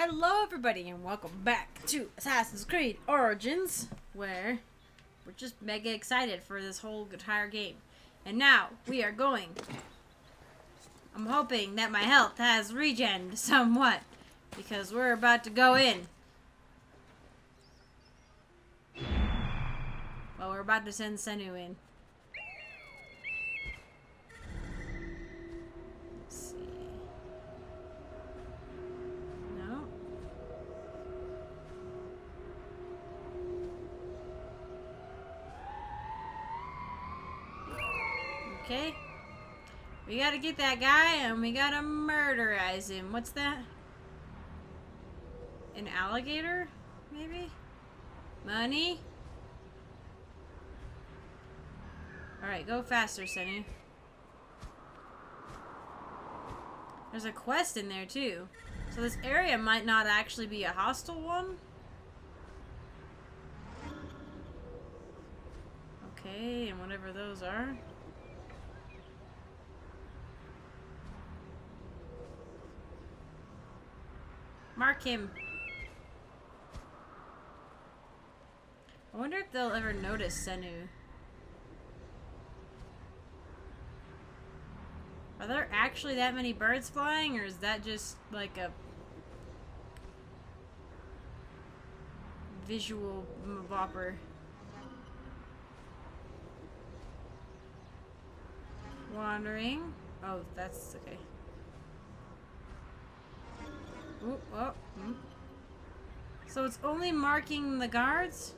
Hello, everybody, and welcome back to Assassin's Creed Origins, where we're just mega excited for this whole entire game. And now we are going. I'm hoping that my health has regened somewhat, because we're about to go in. Well, we're about to send Senu in. We gotta get that guy and we gotta murderize him. What's that? An alligator? Maybe? Money? Alright, go faster, Senu. There's a quest in there, too. So this area might not actually be a hostile one. Okay, and whatever those are. Mark him. I wonder if they'll ever notice Senu. Are there actually that many birds flying, or is that just like a visual bopper? Wandering. Oh, that's okay. Ooh, oh, hmm. So it's only marking the guards?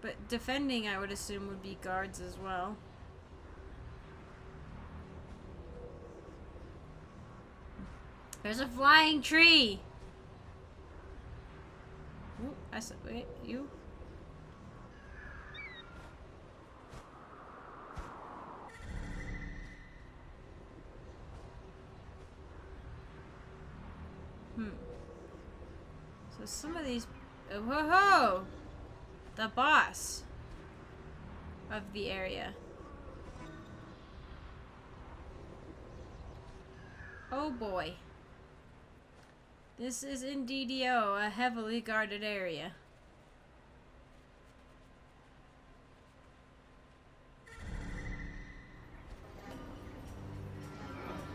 But defending, I would assume, would be guards as well. There's a flying tree! Ooh, I said, wait, you? Hmm. So some of these... Oh, ho, ho! The boss of the area. Oh boy. This is in DDO, a heavily guarded area.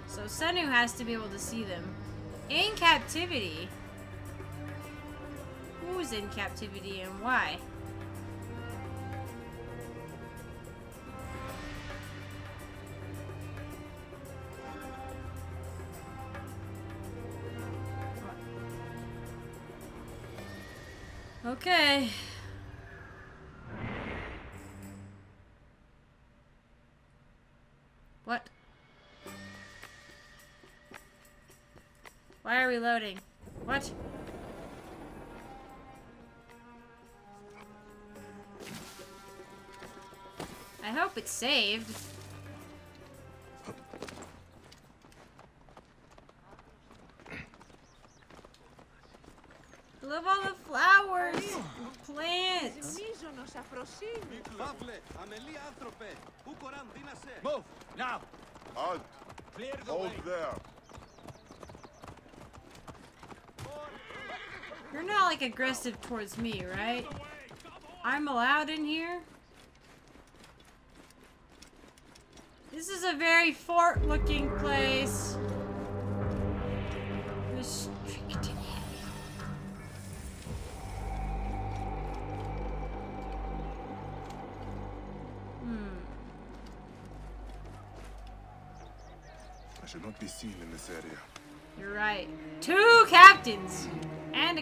So Senu has to be able to see them. In captivity? Who's in captivity and why? Okay. Why are we loading? What? I hope it's saved. Love all the flowers, plants. Move! Now! Halt! Clear the Hold way! there! You're not like aggressive towards me, right? I'm allowed in here? This is a very fort looking place.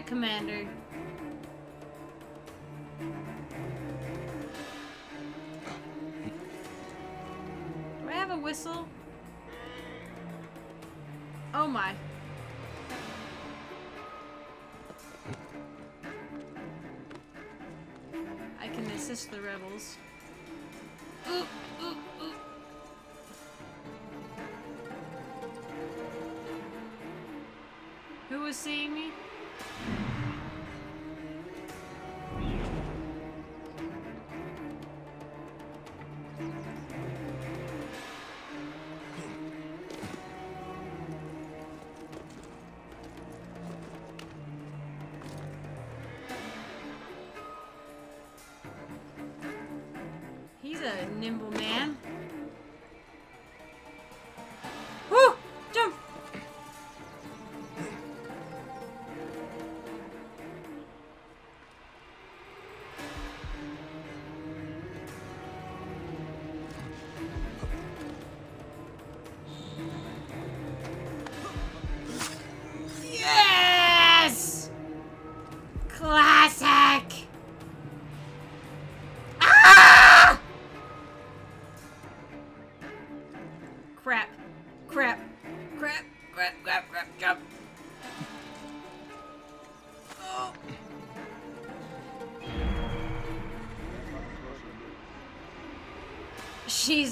Commander. Do I have a whistle? Oh my. I can assist the rebels. Ooh. Who was seeing me? Nimble man.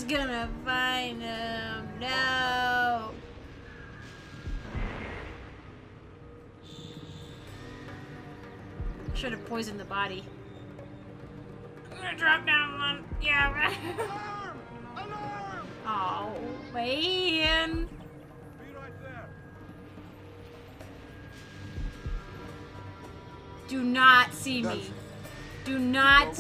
Gonna find him. No. Should have poisoned the body. I'm gonna drop down one. Yeah. Alarm! Alarm! oh, man. Be right there. Do not see me. Do not.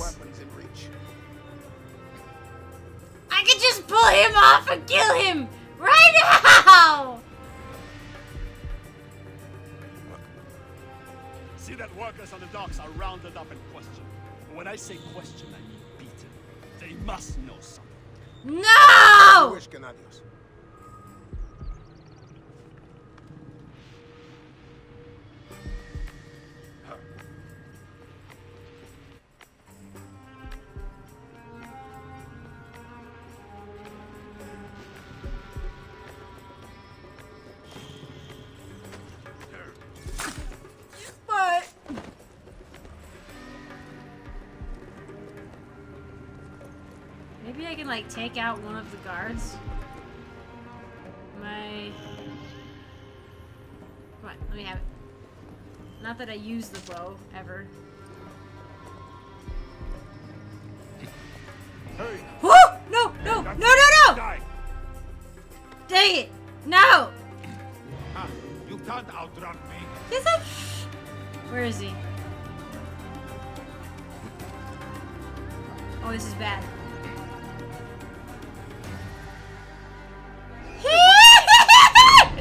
Pull him off and kill him right now. See that workers on the docks are rounded up and questioned. When I say question, I mean beaten. They must know something. No! Like take out one of the guards. My come on, let me have it. Not that I use the bow ever. Hey, Woo! No! No! No! No! No! Dang it! No! Ah, you can't outrun me. Yes, I. Where is he? Oh, this is bad.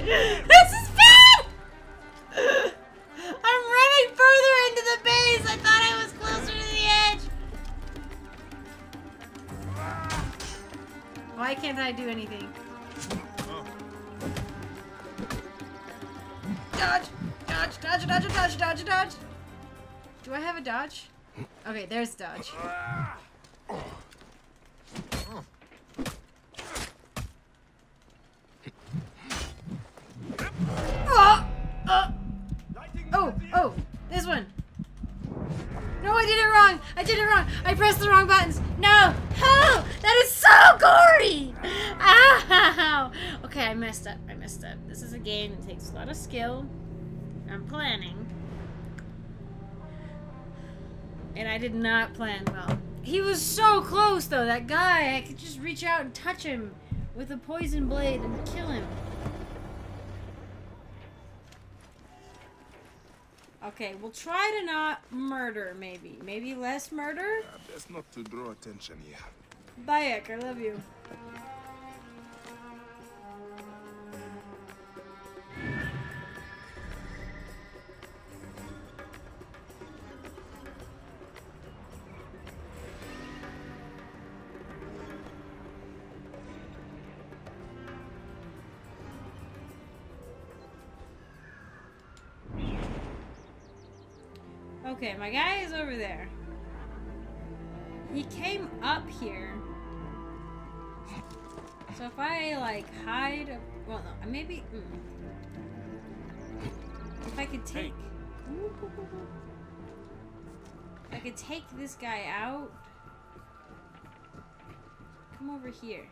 This is bad! I'm running further into the base. I thought I was closer to the edge. Why can't I do anything? Dodge! Dodge, dodge, dodge, dodge, dodge, dodge! Do I have a dodge? Okay, there's dodge. A lot of skill and planning. And I did not plan well. He was so close, though. That guy, I could just reach out and touch him with a poison blade and kill him. Okay, we'll try to not murder, maybe. Maybe less murder? Uh, best not to draw attention here. Bayek, I love you. My guy is over there. He came up here. So if I like hide, well, no, maybe. Mm. If I could take, if I could take this guy out. Come over here.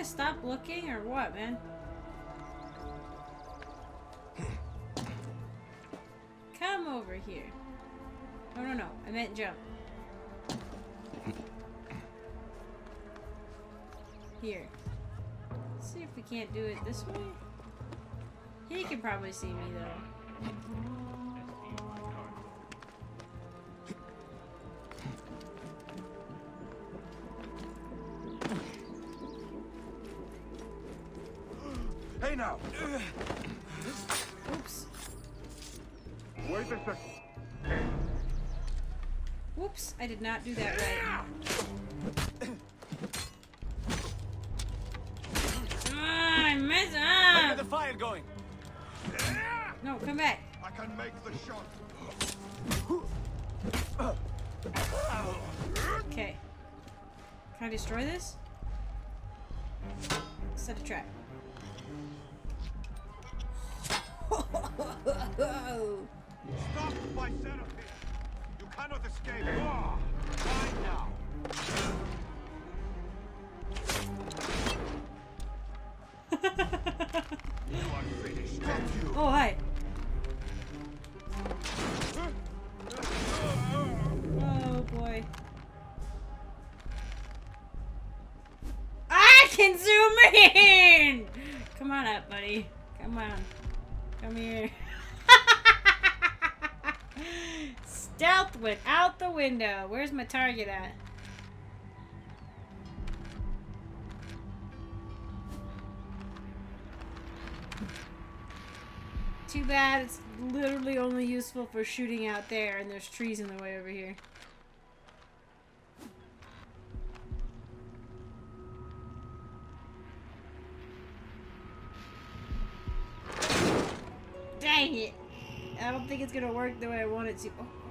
Gonna stop looking or what, man? Come over here. No, no, no. I meant jump. Here. Let's see if we can't do it this way. He can probably see me though. Not do that right. Ah, I missed. Get Ah! the fire going. No, come back. I can make the shot. Okay. Can I destroy this? Set a trap. Stop my centipede! You cannot escape! Oh, hi. Oh, boy. I can zoom in! Come on up, buddy. Come on. Come here. Went out the window. Where's my target at? Too bad it's literally only useful for shooting out there and there's trees in the way over here. Dang it! I don't think it's gonna work the way I want it to. Oh.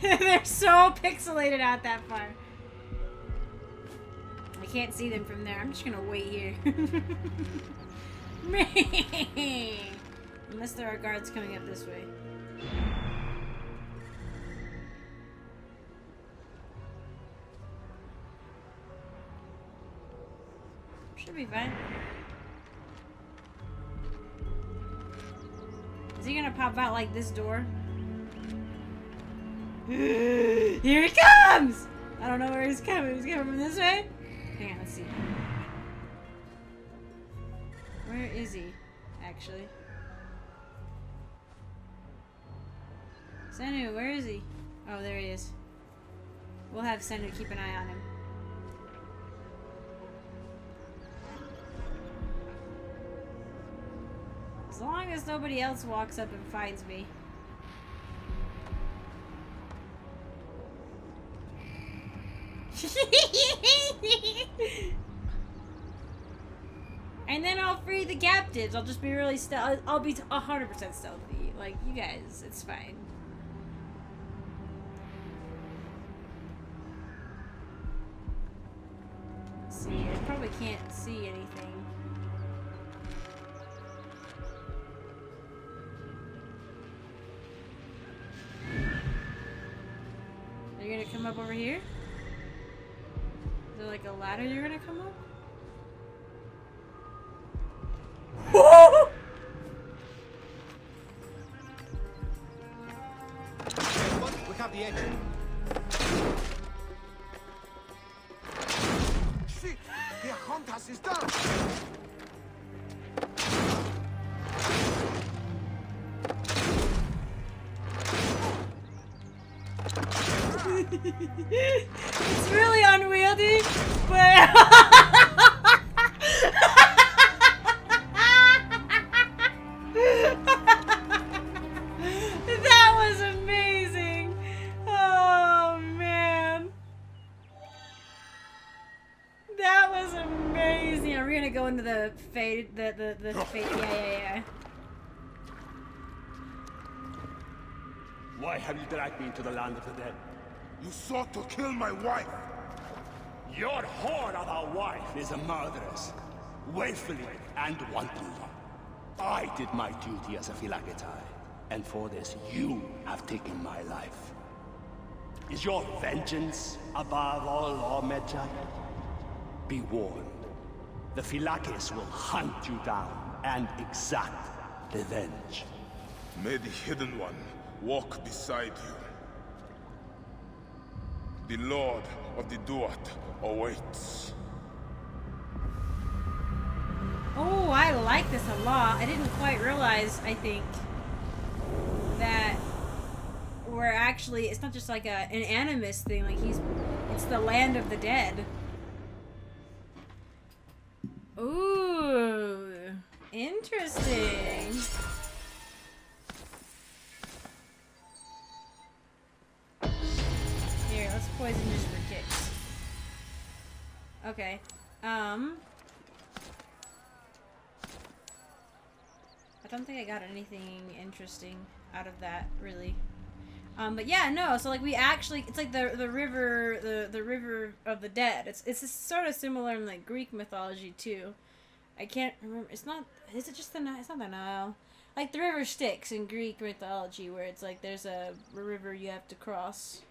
They're so pixelated out that far. I can't see them from there. I'm just gonna wait here. Unless there are guards coming up this way. Should be fine. Is he gonna pop out like this door? Here he comes! I don't know where he's coming. He's coming from this way? Hang on, let's see. Where is he, actually? Senu, where is he? Oh, there he is. We'll have Senu keep an eye on him. As long as nobody else walks up and finds me. and then I'll free the captives. I'll just be really stealth. I'll be 100% stealthy. Like, you guys, it's fine. See, I probably can't see anything. Are you gonna come up over here? There like a ladder you're gonna come up? We have the engine. It's really unwieldy, but that was amazing. Oh man, that was amazing. Are we gonna go into the fade? The the the fade? Yeah yeah yeah. Why have you dragged me into the land of the dead? You sought to kill my wife. Your whore of a wife is a murderess. Willfully and wantonly. I did my duty as a Phylakitai, and for this you have taken my life. Is your vengeance above all law, Medjay? Be warned. the Phylakes will hunt you down and exact revenge. May the Hidden One walk beside you. The Lord of the Duat awaits. Oh, I like this a lot. I didn't quite realize, I think, that we're actually, it's not just like a, an animist thing, like he's, it's the land of the dead. Don't think I got anything interesting out of that, really. Um, but yeah, no. So like we actually, it's like the the river, the the river of the dead. It's it's sort of similar in like Greek mythology too. I can't remember. It's not. Is it just the Nile? It's not the Nile. Like the river Styx in Greek mythology, where it's like there's a river you have to cross.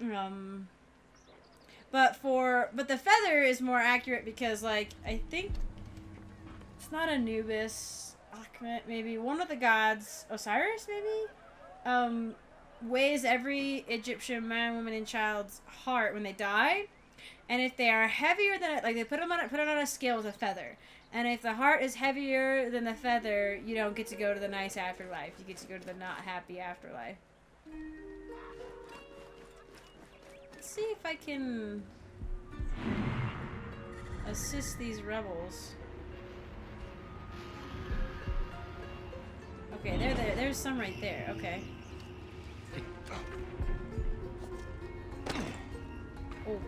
Um. But for but the feather is more accurate because like I think not Anubis, Akhmet, maybe one of the gods, Osiris, maybe, um, weighs every Egyptian man, woman, and child's heart when they die, and if they are heavier than it like they put them on put it on a scale with a feather, and if the heart is heavier than the feather, you don't get to go to the nice afterlife. You get to go to the not happy afterlife. Let's see if I can assist these rebels. Okay, there, there, there's some right there. Okay. Oh.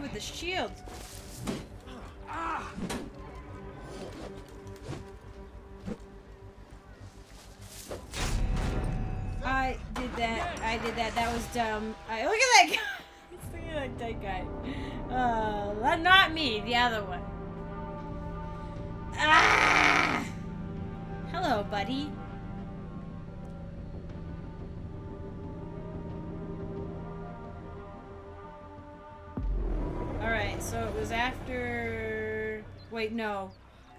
With the shield. I did that. I did that. That was dumb. I, look at that guy. look at that guy. Uh, not me. The other one. Ah! Hello, buddy. Wait, no.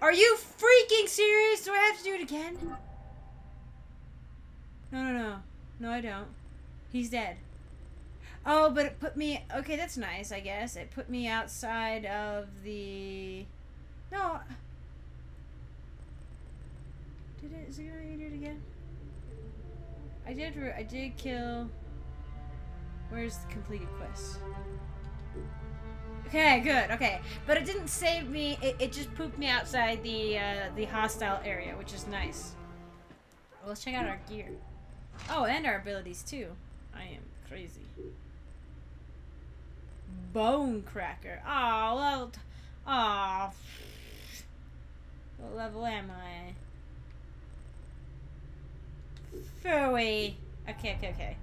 Are you freaking serious? Do I have to do it again? No, no, no. No, I don't. He's dead. Oh, but it put me... Okay, that's nice, I guess. It put me outside of the... No. Did it? Is it gonna do it again? I did. I did kill. Where's the completed quest? Okay, good. Okay, but it didn't save me. It, it just pooped me outside the uh, the hostile area, which is nice. Well, let's check out our gear. Oh, and our abilities too. I am crazy. Bone cracker. Oh, level. Oh. What level am I? Fooey. Okay, okay, okay.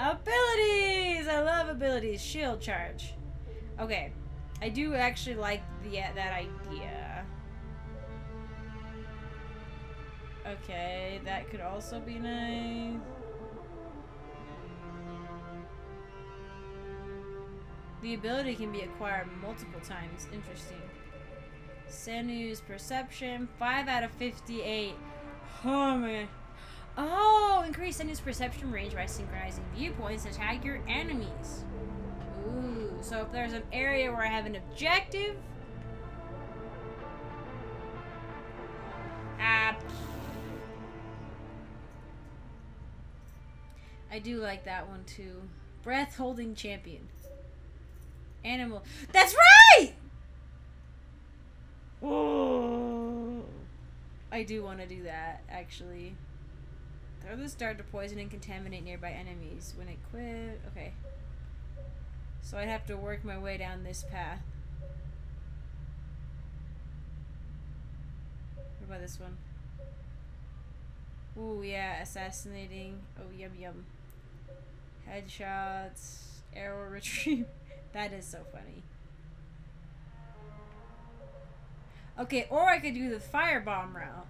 Abilities! I love abilities. Shield charge. Okay. I do actually like the uh, that idea. Okay, that could also be nice. The ability can be acquired multiple times. Interesting. Senu's perception, 5 out of 58. Oh man. Oh, increase Senu's perception range by synchronizing viewpoints to tag your enemies. So if there's an area where I have an objective. Ah. I do like that one too. Breath holding champion. Animal. That's right! I do want to do that, actually. Throw this dart to poison and contaminate nearby enemies. When equipped. Okay. So I'd have to work my way down this path. What about this one? Ooh, yeah, assassinating. Oh, yum yum. Headshots, arrow retrieve. that is so funny. Okay, or I could do the firebomb route.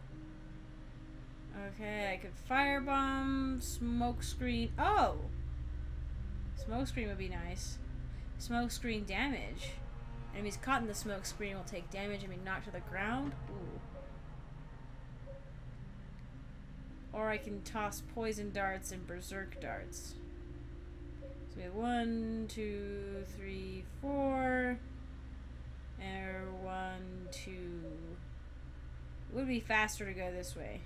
Okay, I could firebomb, smoke screen. Oh! Smoke screen would be nice. Smoke screen damage. Enemies caught in the smoke screen will take damage and be knocked to the ground. Ooh. Or I can toss poison darts and berserk darts. So we have one, two, three, four. And one, two. It would be faster to go this way.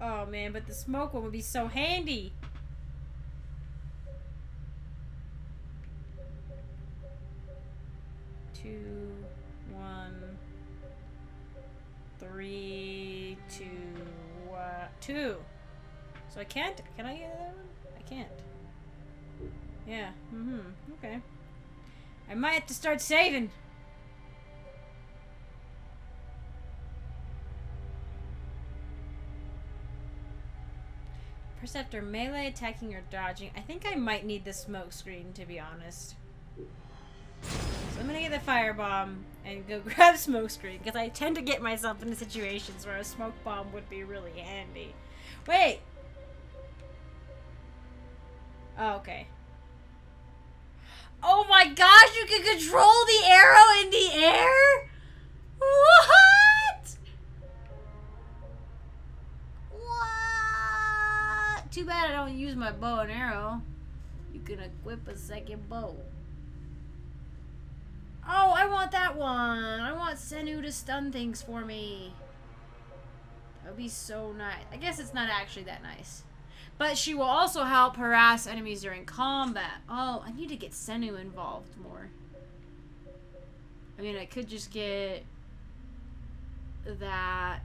Oh man, but the smoke one would be so handy. Two, one, three, two, one, two. So I can't. Can I get that one? I can't. Yeah. Mm-hmm. Okay. I might have to start saving. Perceptor melee, attacking, or dodging. I think I might need the smoke screen, to be honest. So I'm gonna get the firebomb and go grab smoke screen, because I tend to get myself into situations where a smoke bomb would be really handy. Wait! Oh, okay. Oh my gosh, you can control the arrow in the air? What? Too bad I don't use my bow and arrow. You can equip a second bow. Oh, I want that one. I want Senu to stun things for me. That would be so nice. I guess it's not actually that nice. But she will also help harass enemies during combat. Oh, I need to get Senu involved more. I mean, I could just get that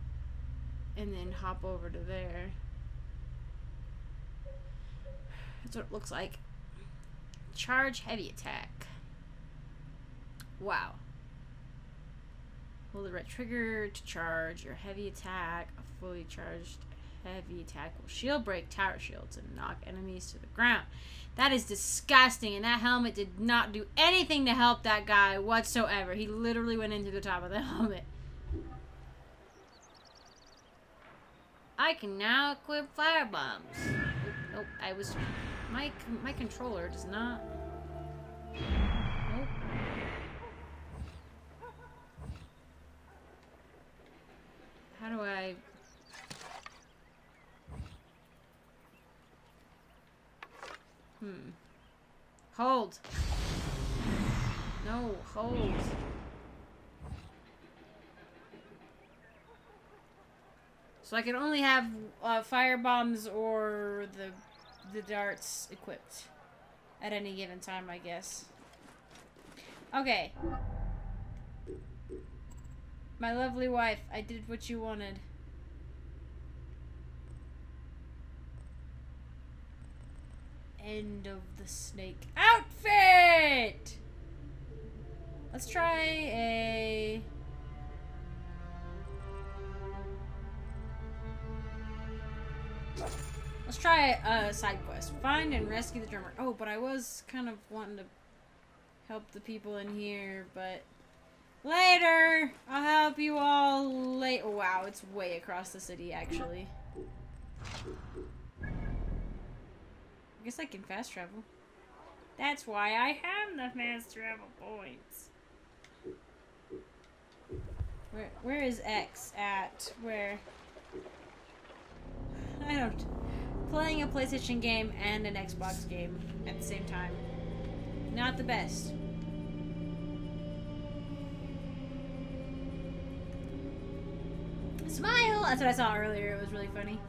and then hop over to there. That's what it looks like. Charge heavy attack. Wow. Hold the right trigger to charge your heavy attack. A fully charged heavy attack will shield break tower shields and knock enemies to the ground. That is disgusting, and that helmet did not do anything to help that guy whatsoever. He literally went into the top of the helmet. I can now equip fire bombs. Nope, I was... My, my controller does not... Nope. How do I... Hmm. Hold. No, hold. So I can only have uh, fire bombs or the the darts equipped at any given time, I guess. Okay. My lovely wife, I did what you wanted. End of the snake outfit! Let's try a... Let's try a side quest. Find and rescue the drummer. Oh, but I was kind of wanting to help the people in here, but later! I'll help you all late. Wow, it's way across the city, actually. I guess I can fast travel. That's why I have the fast travel points. Where where is X at? Where? I don't. Playing a PlayStation game and an Xbox game at the same time. Not the best. Smile! That's what I saw earlier. It was really funny.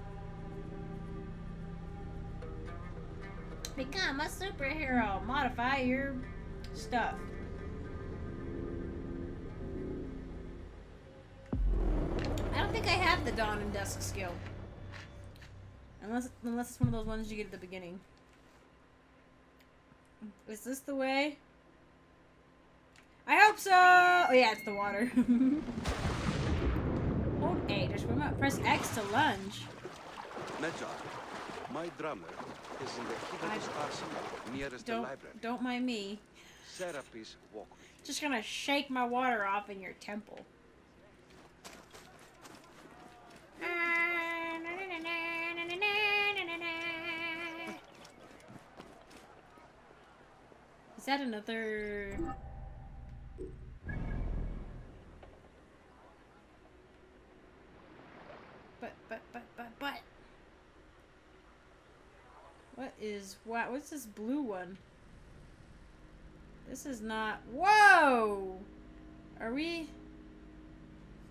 Become a superhero. Modify your stuff. I don't think I have the dawn and dusk skill. Unless unless it's one of those ones you get at the beginning. Is this the way? I hope so! Oh yeah, it's the water. Hold A to swim up. Press X to lunge. Medjay, my drummer is in the Kibotos Arsenal nearest the Don't library. don't mind me. Serapis walk. Just gonna shake my water off in your temple. Ah. Is that another? But but but but but. What is what? What's this blue one? This is not. Whoa! Are we?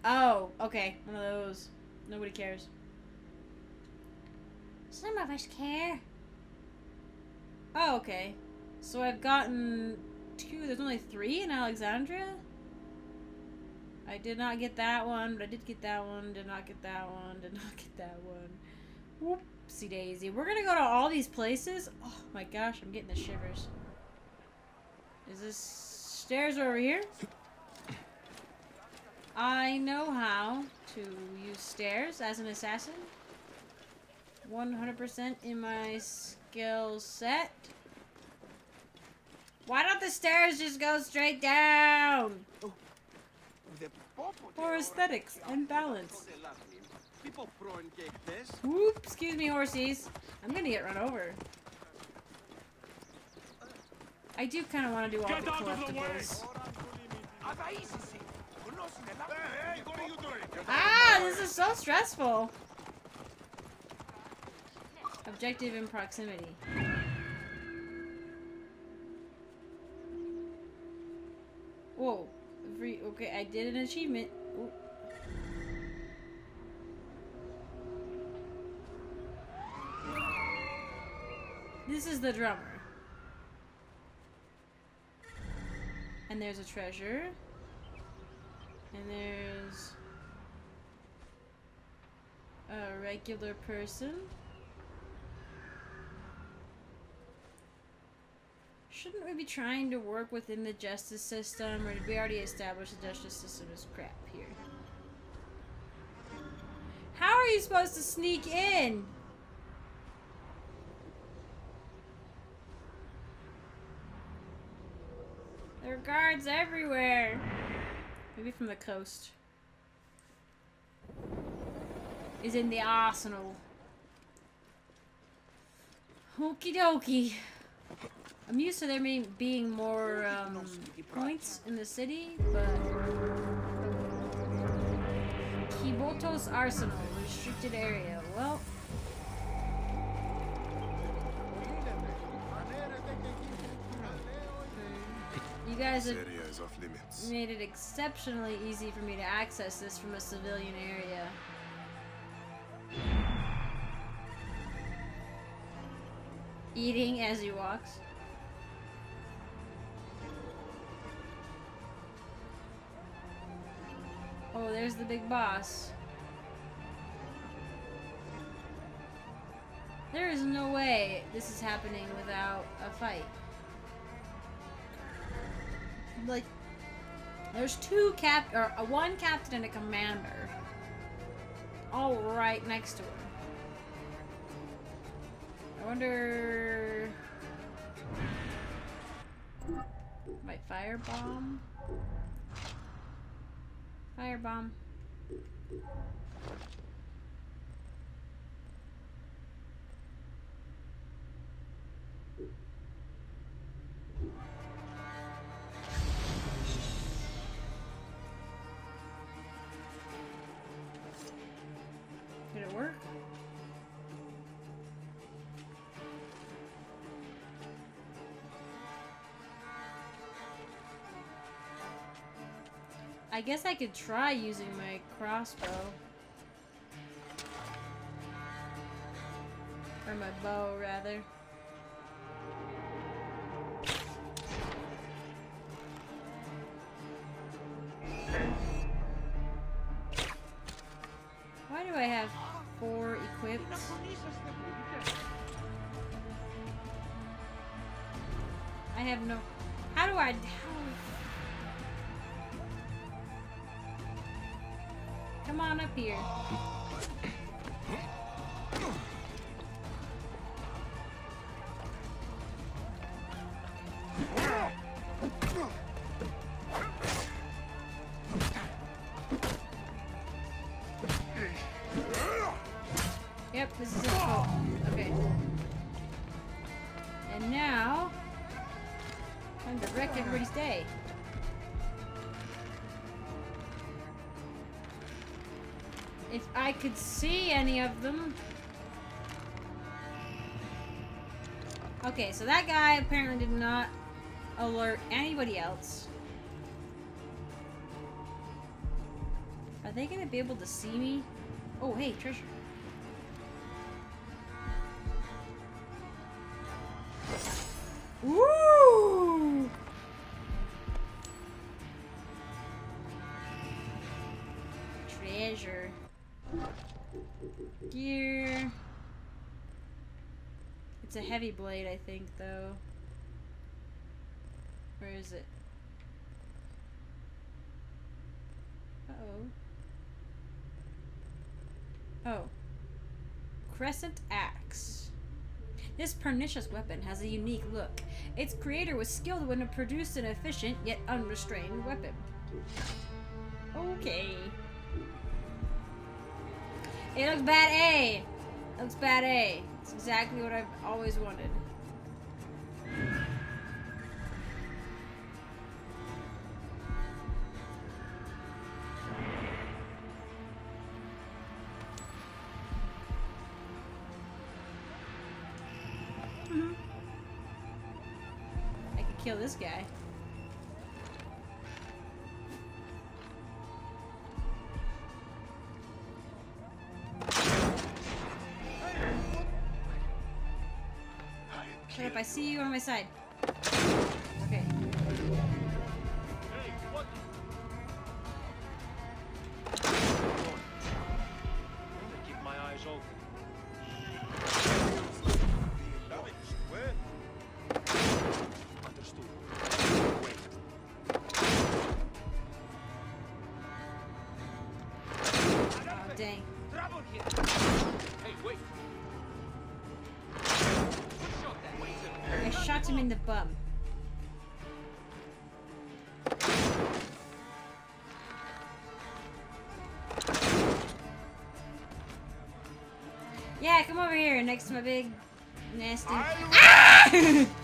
Oh, okay. One of those. Nobody cares. Some of us care. Oh, okay. So I've gotten two. There's only three in Alexandria? I did not get that one, but I did get that one. Did not get that one. Did not get that one. Whoopsie daisy. We're gonna go to all these places? Oh my gosh, I'm getting the shivers. Is this stairs over here? I know how to use stairs as an assassin. 100% in my skill set. Why don't the stairs just go straight down? For aesthetics and balance. Whoop, excuse me, horsies. I'm gonna get run over. I do kind of want to do all Get the collectibles. Ah, this is so stressful. Objective in proximity. Whoa. Free, okay, I did an achievement. Ooh. This is the drummer. And there's a treasure. And there's a regular person. Shouldn't we be trying to work within the justice system, or did we already establish the justice system is crap here? How are you supposed to sneak in? There are guards everywhere. Maybe from the coast. Is in the arsenal. Okie dokie. I'm used to there being, being more um, points in the city, but Kibotos Arsenal, restricted area. Well, you guys have area is off limits. made it exceptionally easy for me to access this from a civilian area. Eating as he walks. Oh, there's the big boss. There is no way this is happening without a fight. Like, there's two cap or uh, one captain and a commander, all right next to him. I wonder. Might firebomb. Firebomb. Guess I could try using my crossbow. Or my bow, rather. Why do I have four equipped? I have no... How do I... How... on up here. Of them. Okay, so that guy apparently did not alert anybody else. Are they gonna be able to see me? Oh, hey, treasure. Woo! Heavy blade, I think, though. Where is it? Uh-oh. Oh. Crescent Axe. This pernicious weapon has a unique look. Its creator was skilled when it produced an efficient yet unrestrained weapon. Okay. It looks bad A. looks bad A. It's exactly what I've always wanted. Shut up, I see you on my side. Minute. I shot him in the bum. Yeah, come over here next to my big nasty.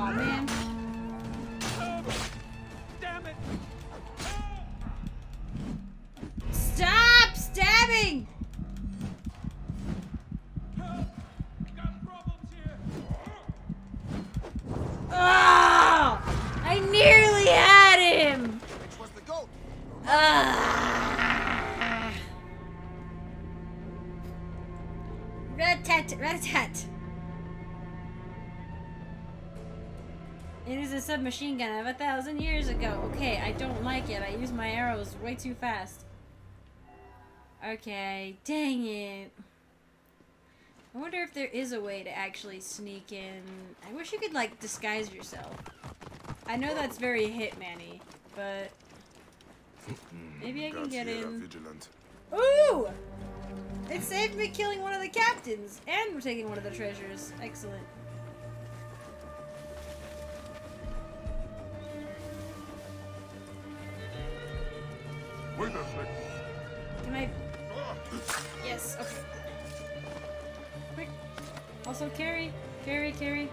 Oh It is a submachine gun of a thousand years ago. Okay, I don't like it. I use my arrows way too fast. Okay, dang it. I wonder if there is a way to actually sneak in. I wish you could, like, disguise yourself. I know that's very hitman-y, but mm-hmm. maybe I can get in. vigilant. Ooh! It saved me killing one of the captains, and we're taking one of the treasures. Excellent. Carry, carry.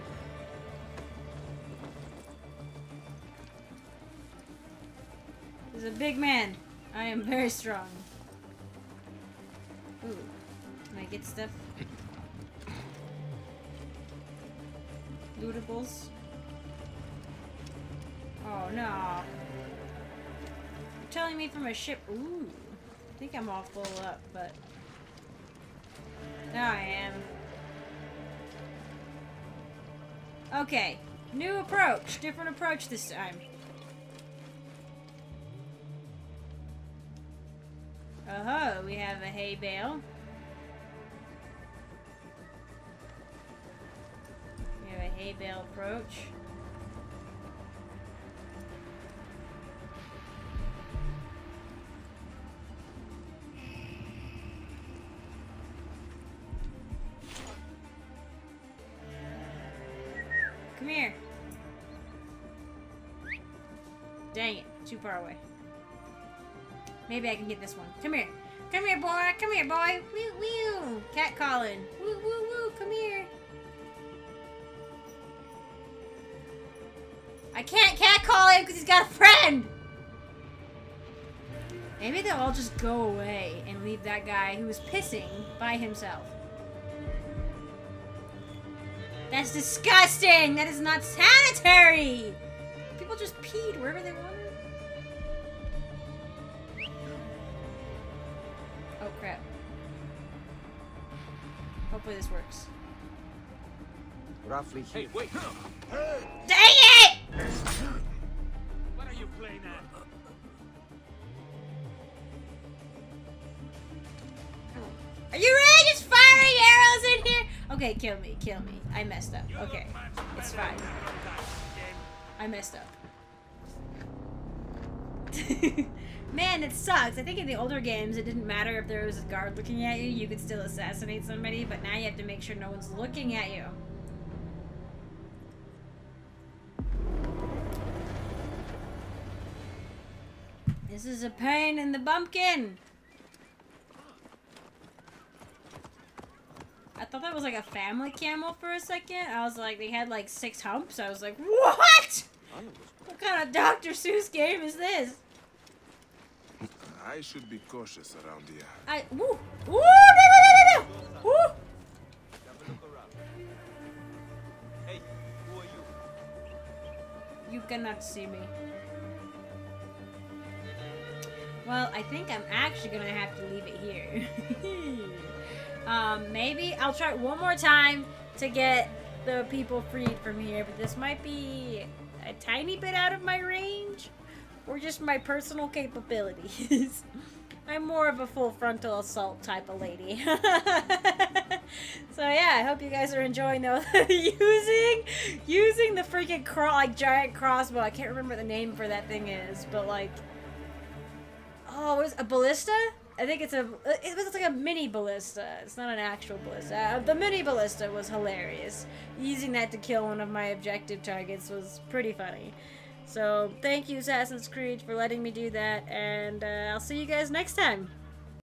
He's a big man. I am very strong. Ooh. Can I get stuff? Lootables. Oh no. You're telling me from a ship. Ooh. I think I'm all full up, but. Now I am. Okay. New approach. Different approach this time. Oh, we have a hay bale. We have a hay bale approach. Far away. Maybe I can get this one. Come here. Come here, boy. Come here, boy. Woo woo. Cat calling. Woo woo woo. Come here. I can't cat call him because he's got a friend. Maybe they'll all just go away and leave that guy who was pissing by himself. That's disgusting. That is not sanitary. People just peed wherever they wanted. Hopefully this works. Roughly here. Hey, wait! Dang it! What are you playing at? Are you ready? Just firing arrows in here? Okay, kill me, kill me. I messed up. Okay, it's fine. I messed up. Man, it sucks. I think in the older games, it didn't matter if there was a guard looking at you, you could still assassinate somebody, but now you have to make sure no one's looking at you. This is a pain in the bumpkin! I thought that was like a family camel for a second. I was like, they had like six humps. I was like, what? What kind of Dr. Seuss game is this? I should be cautious around here. I woo woo no no no no no woo. Have a look around. Hey, who are you? You cannot see me. Well, I think I'm actually gonna have to leave it here. um, maybe I'll try one more time to get the people freed from here, but this might be a tiny bit out of my range or just my personal capabilities. I'm more of a full frontal assault type of lady. so yeah, I hope you guys are enjoying those using using the freaking cro- like giant crossbow. I can't remember what the name for that thing is, but like oh, what is a ballista? I think it's a it was like a mini ballista. It's not an actual ballista. Uh, the mini ballista was hilarious. Using that to kill one of my objective targets was pretty funny. So thank you Assassin's Creed for letting me do that, and uh, I'll see you guys next time.